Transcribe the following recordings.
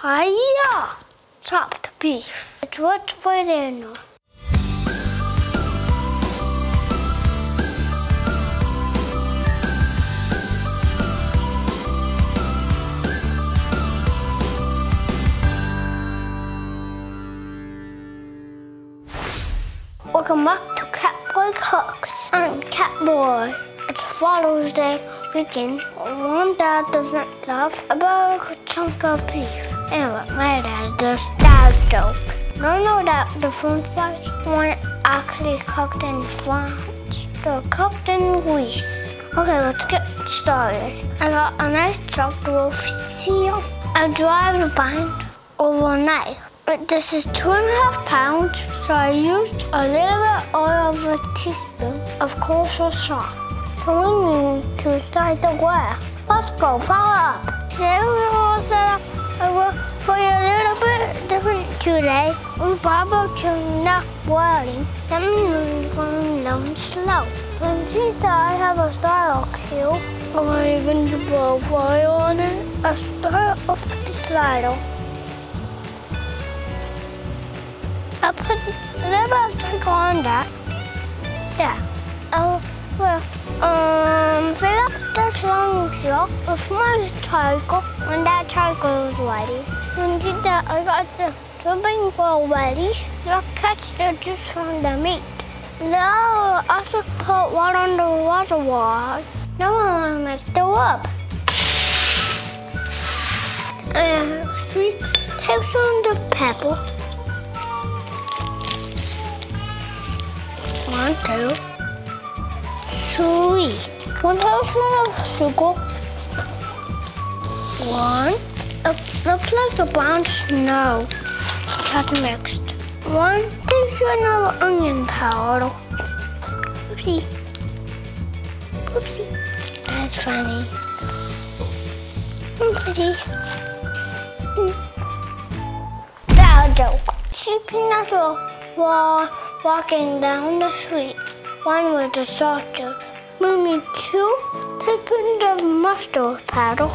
Hiya! Chopped beef. It's what's for dinner. Welcome back to Catboy Cooks. I'm Catboy. It's Father's Day weekend. One dad doesn't love a big chunk of beef. Anyway, my dad does. Dad joke. Don't know that the french fries weren't actually cooked in France. They're cooked in Greece. Okay, let's get started. I got a nice chunk of seal. I dried the bind overnight. But This is two and a half pounds, so I used a little bit oil of a teaspoon of kosher salt. So we need to start the grill. Let's go, follow up. Today we're all set up a grill for a little bit different today. We barbecue not boiling. That means we're going down slow. And see that I have a style cube. I'm going to blow fire on it. I start off the slider. I put a little bit of on that. Yeah. Oh, well, um, fill up this long seal with more charcoal when that charcoal is ready. See that I got the dripping bowl ready. You'll catch the juice from the meat. Now I'll also put water on the reservoir. Now I'm gonna make the rub. And three tablespoons of pepper. One, two, three. One tablespoon of sugar. One. It looks like a brown snow. That's mixed. One tablespoon of onion powder. Oopsie. Oopsie. That's funny. Oopsie. That joke. Two peanuts were walking down the street. One was a. We need two tablespoons of mustard powder.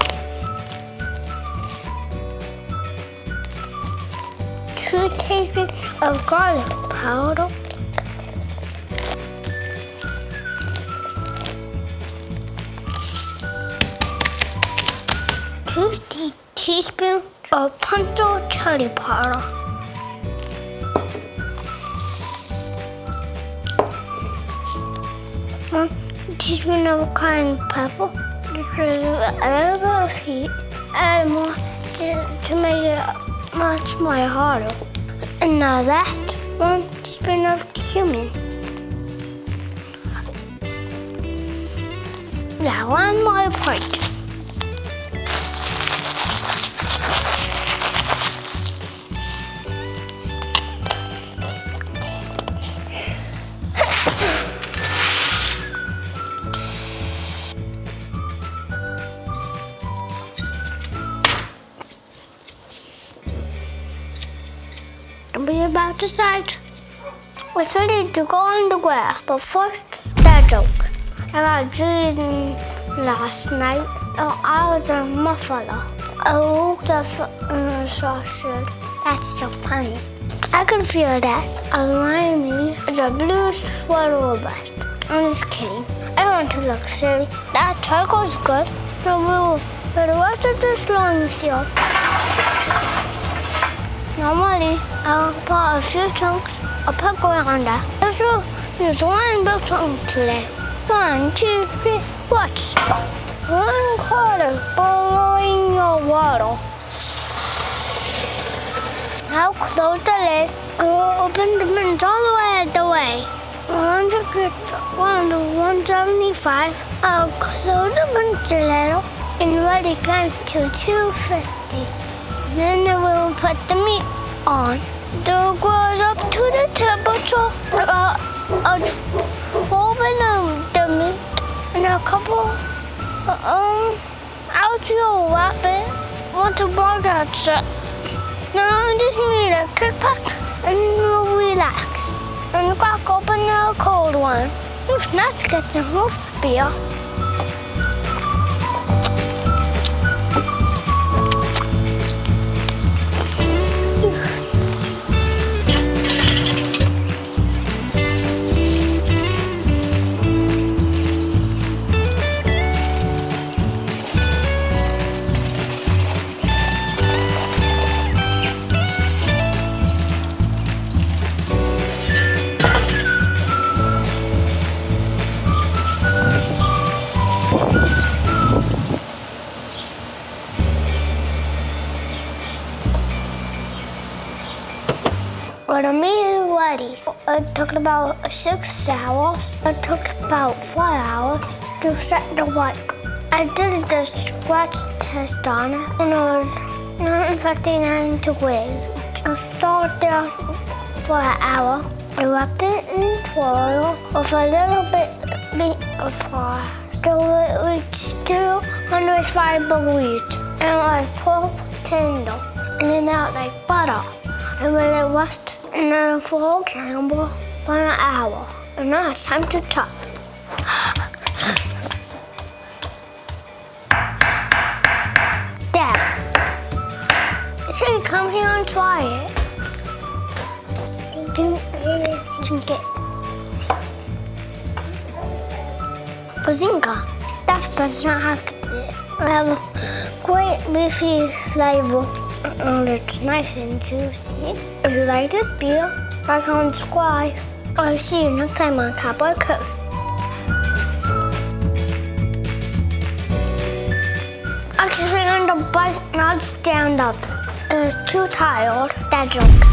Two tablespoons of garlic powder. Two tea- teaspoons of punto chili powder. One teaspoon of cayenne pepper. Just a little bit of heat. Add more much more harder. And now that, one teaspoon of cumin. Now one more point. About to start. We're ready to go grill. But first, that joke. I got dream last night. Oh, I was a muffalo. I woke up in sausage. That's so funny. I can feel that. Align me is a blue swallow bust. I'm just kidding. I want to look silly. That turtle's good. We'll put the rest of this long seal. Normally, I'll put a few chunks of pickle on that. This will use one big chunk today. One, two, three, watch. One quarter boiling your water. Now close the lid and open the mince all the way the way. 100 1 to 175. I'll close the mince a little and ready climb to 250. Then we will put the meat on. The goes up to the temperature. A oven of the meat and a couple um out wrap it. Want to bug out set. Now just need a kick back and we'll relax. And crack open a cold one. If not, get some more beer. But I'm ready. It took about six hours. It took about four hours to set the work. I did the scratch test on it when I was 959 degrees. I started there for an hour. I wrapped it in foil with a little bit, of flour. So it reached 205 degrees. And I pulled candle. And then out like butter. And when it rest in a full candle for an hour. And now it's time to chop. Dad, you should come here and try it. Drink it. Bazinga. That's Bazinga. I have a great beefy flavor. And it's nice and juicy. If you like this video, like and subscribe. I'll see you next time on Catboy Cook. I can sit on the bike, not stand up. It's too tired. That joke.